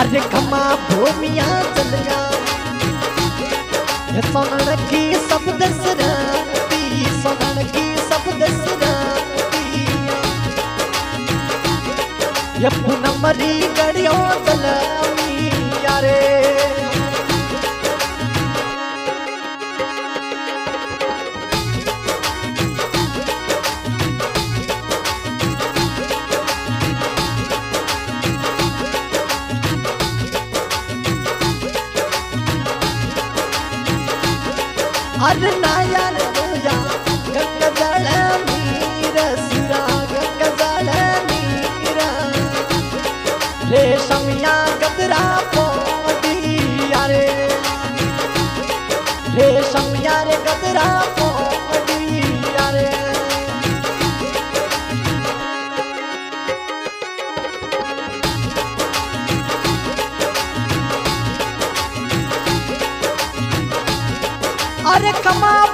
अरे खमा भूमिया चलिया सोनन की सब दसराती सोनन की सब दसराती ये पूनमरी गड़ियों चलमी यारे। यारे रेशमिया रे गदरा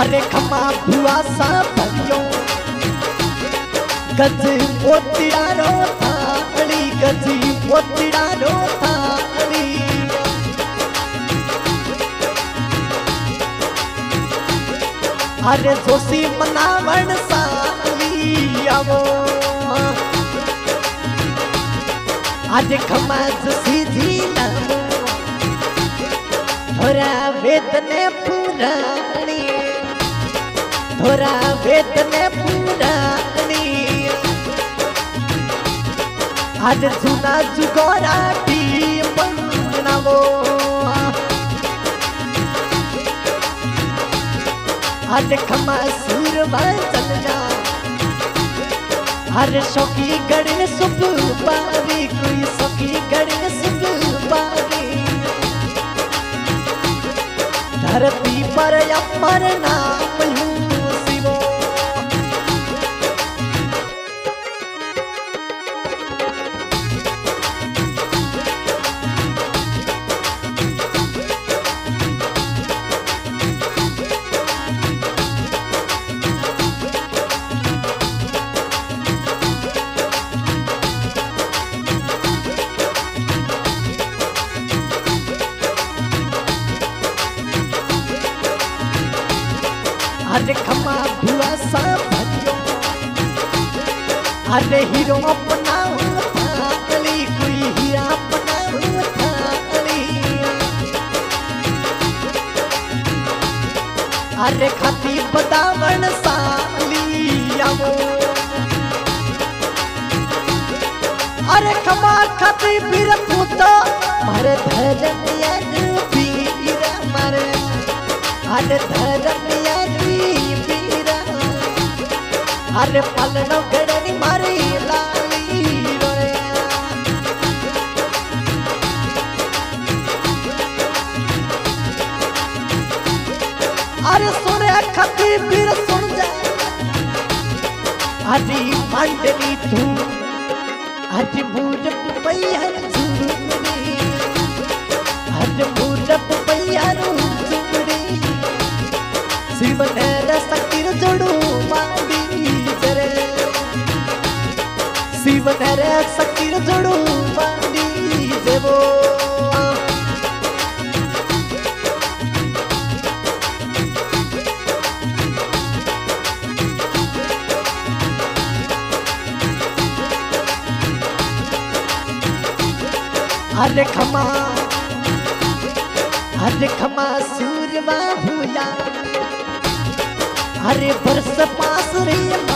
अरे खमा भुआ सा भरियो गज पोतियारो थाली गज पोतियारो थाली अरे जोशी मनावण साली आवो आज खमा सीधी नामो थोड़ा वेदने पुराणी थोड़ा वेदने पुराणी आज जुना जुगोरा टी बनावो आज खमा सुरवा चल जा। हर शौकी गड़न सुप पारी कोई शौकी गड़न सुप पारी धरती पर अमर नाम लूँ अरे खमा भुआ सा भरियो अरे हीरो अपना थाली कोई हीरा अपना थाली अरे खाती बदावन साली आवो अरे खमा खाती बीर पुतो, मारे धरम यार बीर मारे। अरे धरम अरे पलनो गड़नी मारी लाली रोए अरे सुने खती बीर सुन जा मंडली तू, आज बूरप पैयार झूमरी आज बूरप पैयार झूमरी अरे खमा अरे खमा सूरवा हुआ अरे बरस पास रे बरस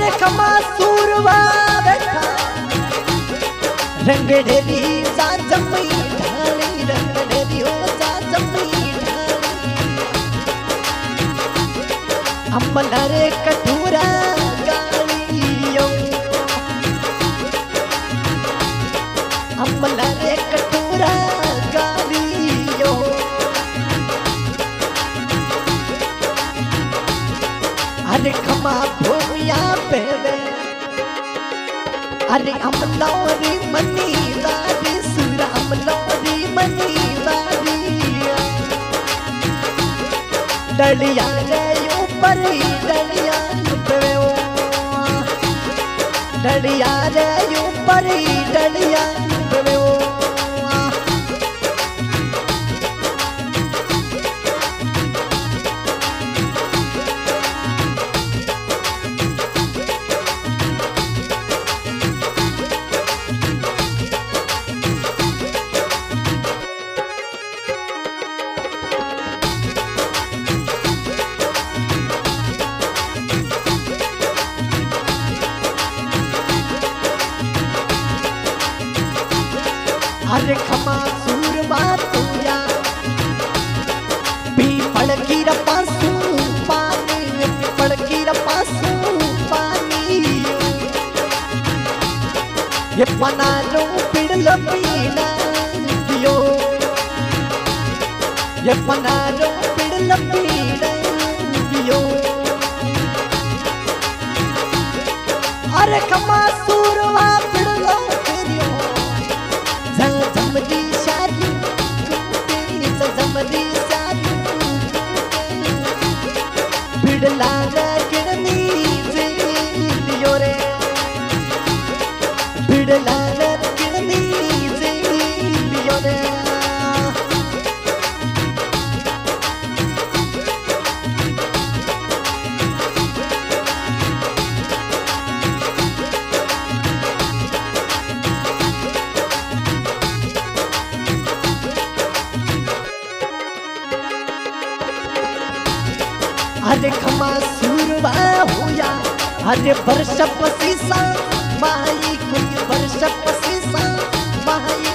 अरे खमा सूरवा बैठा। रंग ढेरी जा जम्मी ढाली, रंग ढेरी हो ढाली। अम्बला रे कठोरा गालियो। अम्बला कठोरा खमा भूमिया अरे हम अमलौरी मनी दादी सुर अमलौरी मनी दादी डलिया रे ऊपर डलिया लुटवे डलिया रे ऊपर डलिया अरे खमा पीपड़ की रपासू पानी रपासू पानी। ये ये पीना दियो अरे खमा सूरवा पिड़लो अरे वर्ष पसीसा माई कुछ वर्ष पसीसा माई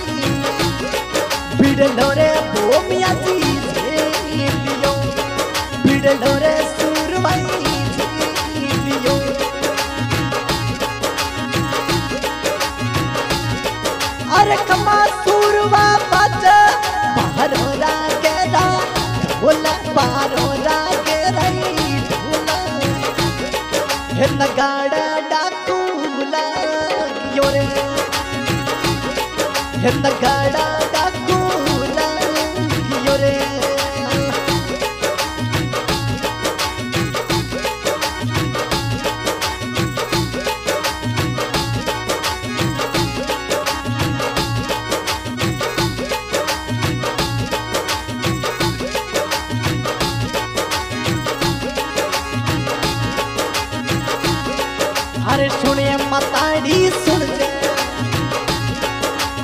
बिडलो रे भूमिया जी। हे नगाड़ा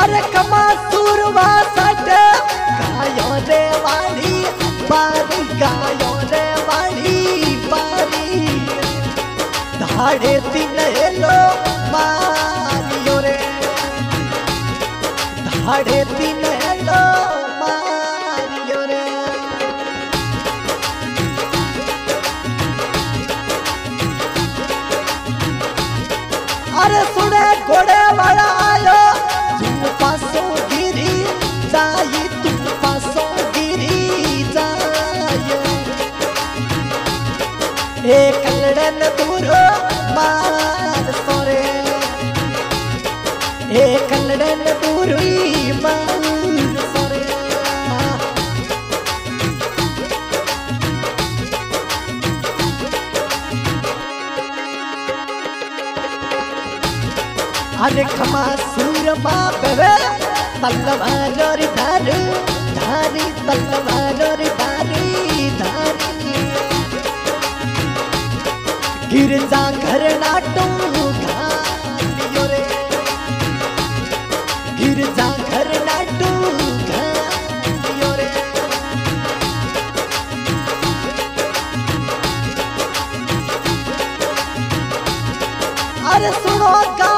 अरे कमा सूरवा सट। गायो रे वाली, बारी गायो रे वाली, बारी। धाड़े दिन लो, मारियो रे। धाड़े दिन लो, मारियो रे। अरे सुने घोड़े वाला आयो। जायो कलड़न दूरो मार अरे खमा सूर बाबे तलवार धारू, धारी तलवार धारी धारी। गिरजा घर रे। गिरजा घर नाटो अरे सुनो गाँव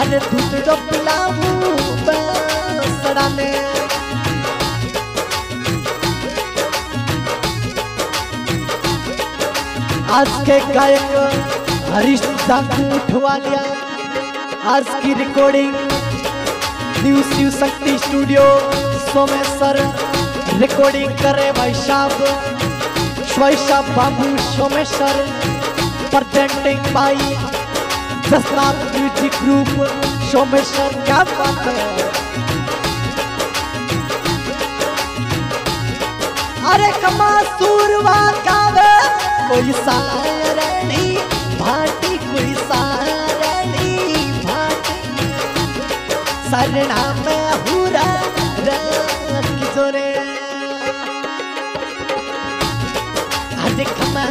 अरे दूध बसड़ा ने आज के गायक हरीश जाकू उठवा लिया। आज की recording new Shiv Shakti studio Someshwar recording करे भाई साहब शैशव बाबू Someshwar presenting Jasnath music group Someshwar क्या बात है अरे कमा सूरवा गावे कोई सारणी भाटी कोई सारणी भाटी सरना में हुरा किशोरे अरे कमा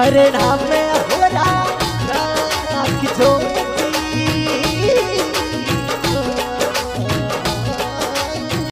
सरना में हो रहा किशोर